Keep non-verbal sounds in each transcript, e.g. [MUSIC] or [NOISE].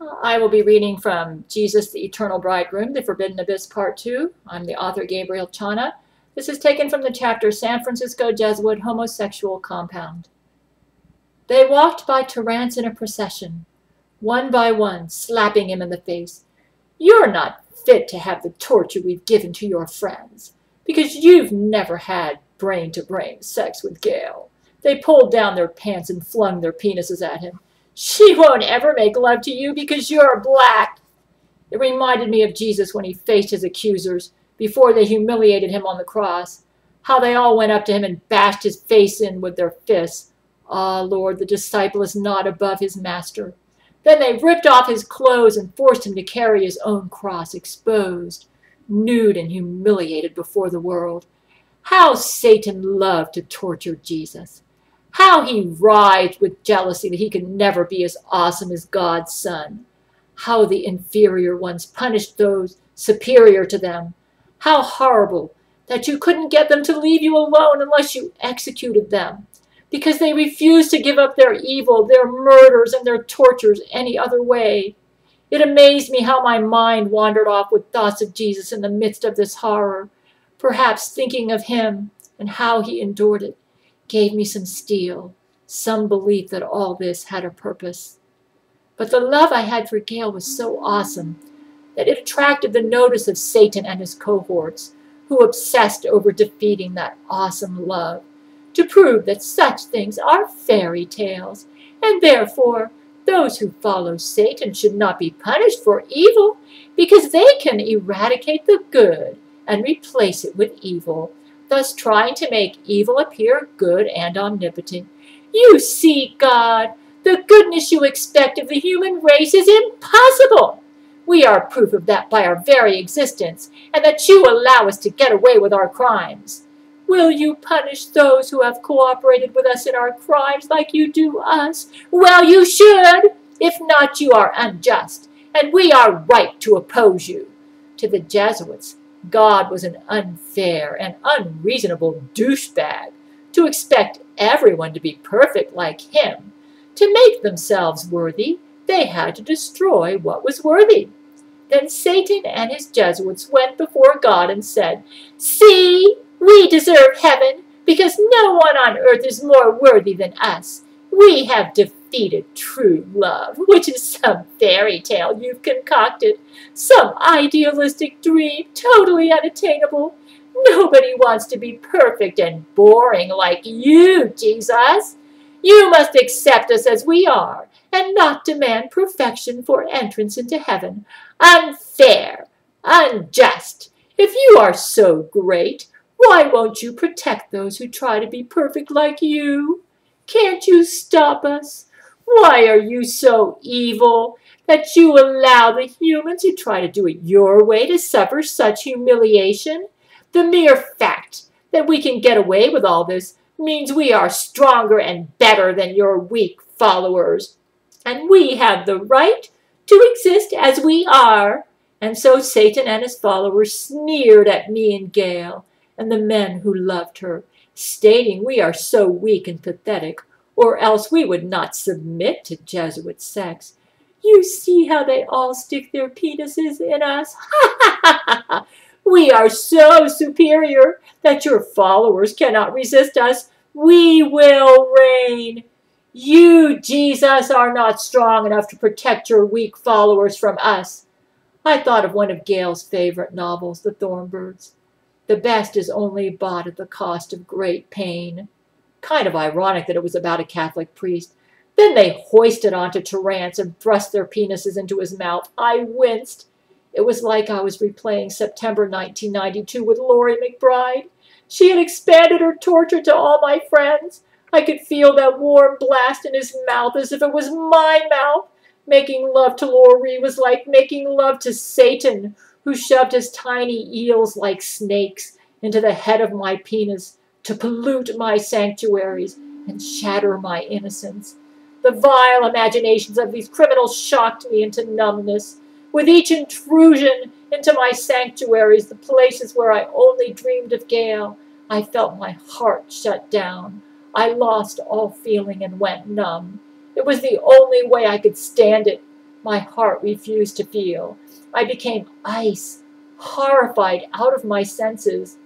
I will be reading from Jesus, the Eternal Bridegroom, The Forbidden Abyss, Part 2. I'm the author, Gabrielle Chana. This is taken from the chapter San Francisco Jesuit Homosexual Compound. They walked by Terence in a procession, one by one, slapping him in the face. You're not fit to have the torture we've given to your friends, because you've never had brain-to-brain -brain sex with Gail. They pulled down their pants and flung their penises at him. She won't ever make love to you because you're black. It reminded me of Jesus when he faced his accusers before they humiliated him on the cross. How they all went up to him and bashed his face in with their fists. Ah, Lord, the disciple is not above his master. Then they ripped off his clothes and forced him to carry his own cross exposed, nude and humiliated before the world. How Satan loved to torture Jesus. How he writhed with jealousy that he could never be as awesome as God's Son. How the inferior ones punished those superior to them. How horrible that you couldn't get them to leave you alone unless you executed them, because they refused to give up their evil, their murders, and their tortures any other way. It amazed me how my mind wandered off with thoughts of Jesus in the midst of this horror, perhaps thinking of him and how he endured it gave me some steel, some belief that all this had a purpose. But the love I had for Gail was so awesome that it attracted the notice of Satan and his cohorts, who obsessed over defeating that awesome love, to prove that such things are fairy tales, and therefore those who follow Satan should not be punished for evil, because they can eradicate the good and replace it with evil thus trying to make evil appear good and omnipotent. You see, God, the goodness you expect of the human race is impossible. We are proof of that by our very existence, and that you allow us to get away with our crimes. Will you punish those who have cooperated with us in our crimes like you do us? Well, you should. If not, you are unjust, and we are right to oppose you. To the Jesuits, God was an unfair and unreasonable douchebag to expect everyone to be perfect like him. To make themselves worthy, they had to destroy what was worthy. Then Satan and his Jesuits went before God and said, See, we deserve heaven because no one on earth is more worthy than us. We have defeated true love, which is some fairy tale you've concocted, some idealistic dream, totally unattainable. Nobody wants to be perfect and boring like you, Jesus. You must accept us as we are, and not demand perfection for entrance into heaven. Unfair, unjust. If you are so great, why won't you protect those who try to be perfect like you? Can't you stop us? Why are you so evil that you allow the humans who try to do it your way to suffer such humiliation? The mere fact that we can get away with all this means we are stronger and better than your weak followers. And we have the right to exist as we are. And so Satan and his followers sneered at me and Gail and the men who loved her stating we are so weak and pathetic, or else we would not submit to Jesuit sex. You see how they all stick their penises in us? [LAUGHS] Ha ha ha ha! We are so superior that your followers cannot resist us. We will reign. You, Jesus, are not strong enough to protect your weak followers from us. I thought of one of Gail's favorite novels, The Thornbirds. The best is only bought at the cost of great pain. Kind of ironic that it was about a Catholic priest. Then they hoisted onto Terence and thrust their penises into his mouth. I winced. It was like I was replaying September 1992 with Laurie McBride. She had expanded her torture to all my friends. I could feel that warm blast in his mouth as if it was my mouth. Making love to Laurie was like making love to Satan, who shoved his tiny eels like snakes into the head of my penis to pollute my sanctuaries and shatter my innocence. The vile imaginations of these criminals shocked me into numbness. With each intrusion into my sanctuaries, the places where I only dreamed of Gail, I felt my heart shut down. I lost all feeling and went numb. It was the only way I could stand it. My heart refused to feel. I became ice, horrified out of my senses.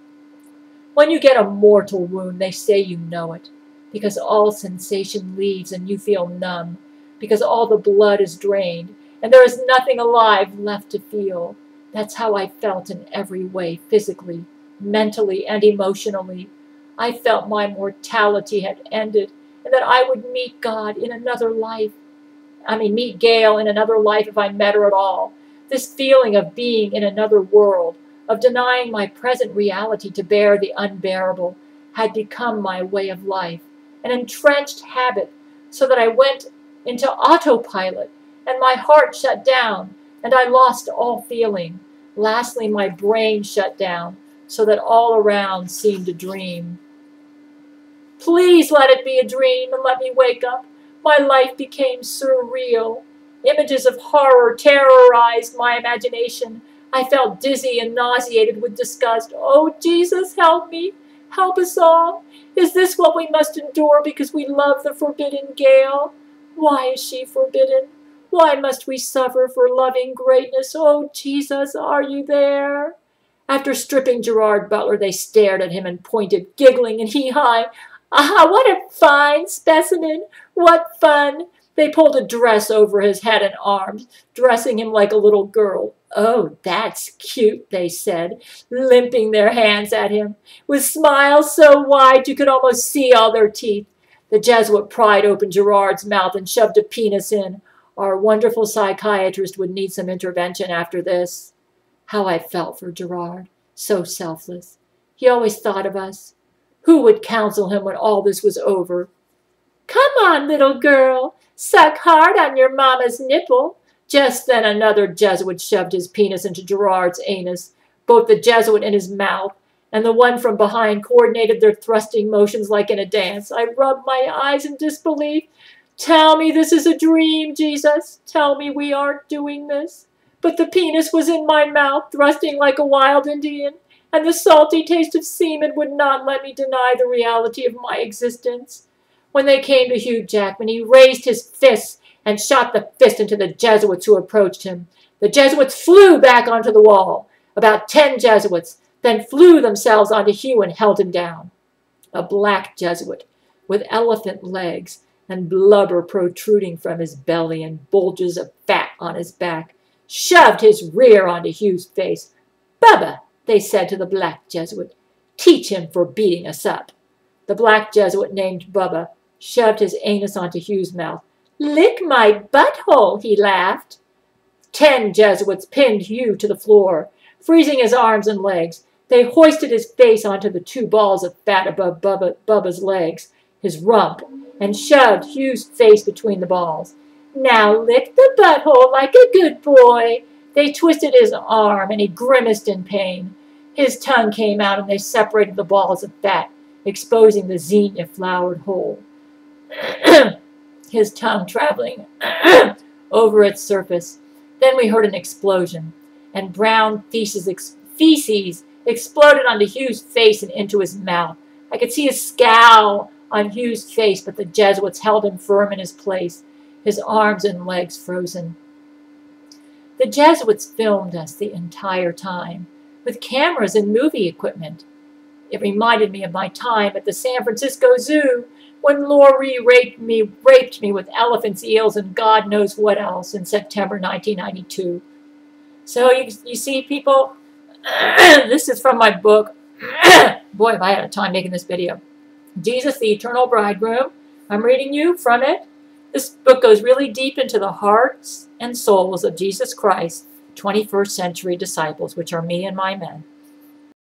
When you get a mortal wound, they say you know it, because all sensation leaves and you feel numb, because all the blood is drained, and there is nothing alive left to feel. That's how I felt in every way, physically, mentally, and emotionally. I felt my mortality had ended, and that I would meet God in another life. I mean, meet Gail in another life if I met her at all. This feeling of being in another world, of denying my present reality to bear the unbearable, had become my way of life, an entrenched habit, so that I went into autopilot, and my heart shut down, and I lost all feeling. Lastly, my brain shut down, so that all around seemed a dream. Please let it be a dream and let me wake up. My life became surreal. Images of horror terrorized my imagination. I felt dizzy and nauseated with disgust. Oh, Jesus, help me. Help us all. Is this what we must endure because we love the forbidden Gail? Why is she forbidden? Why must we suffer for loving greatness? Oh, Jesus, are you there? After stripping Gerard Butler, they stared at him and pointed, giggling and hee-haw. Ah, what a fine specimen! What fun! They pulled a dress over his head and arms, dressing him like a little girl. Oh, that's cute, they said, limping their hands at him, with smiles so wide you could almost see all their teeth. The Jesuit pried open Gerard's mouth and shoved a penis in. Our wonderful psychiatrist would need some intervention after this. How I felt for Gerard, so selfless. He always thought of us. Who would counsel him when all this was over? Come on, little girl, suck hard on your mamma's nipple. Just then another Jesuit shoved his penis into Gerard's anus, both the Jesuit in his mouth and the one from behind coordinated their thrusting motions like in a dance. I rubbed my eyes in disbelief. Tell me this is a dream, Jesus. Tell me we aren't doing this. But the penis was in my mouth, thrusting like a wild Indian and the salty taste of semen would not let me deny the reality of my existence. When they came to Hugh Jackman, he raised his fist and shot the fist into the Jesuits who approached him. The Jesuits flew back onto the wall. About ten Jesuits then flew themselves onto Hugh and held him down. A black Jesuit with elephant legs and blubber protruding from his belly and bulges of fat on his back, shoved his rear onto Hugh's face. Bubba, they said to the black Jesuit. Teach him for beating us up. The black Jesuit named Bubba shoved his anus onto Hugh's mouth. Lick my butthole, he laughed. Ten Jesuits pinned Hugh to the floor, freezing his arms and legs. They hoisted his face onto the two balls of fat above Bubba, Bubba's legs, his rump, and shoved Hugh's face between the balls. Now lick the butthole like a good boy. They twisted his arm, and he grimaced in pain. His tongue came out, and they separated the balls of fat, exposing the xenia flowered hole. [CLEARS THROAT] his tongue traveling [CLEARS THROAT] over its surface. Then we heard an explosion, and brown feces, ex feces exploded onto Hugh's face and into his mouth. I could see a scowl on Hugh's face, but the Jesuits held him firm in his place, his arms and legs frozen. The Jesuits filmed us the entire time with cameras and movie equipment. It reminded me of my time at the San Francisco Zoo when Laurie raped me, raped me with elephants, eels, and God knows what else in September 1992. So you, you see, people, [CLEARS THROAT] this is from my book. [CLEARS THROAT] Boy, if I had a time making this video. Jesus, the Eternal Bridegroom. I'm reading you from it. This book goes really deep into the hearts and souls of Jesus Christ, 21st century disciples, which are me and my men.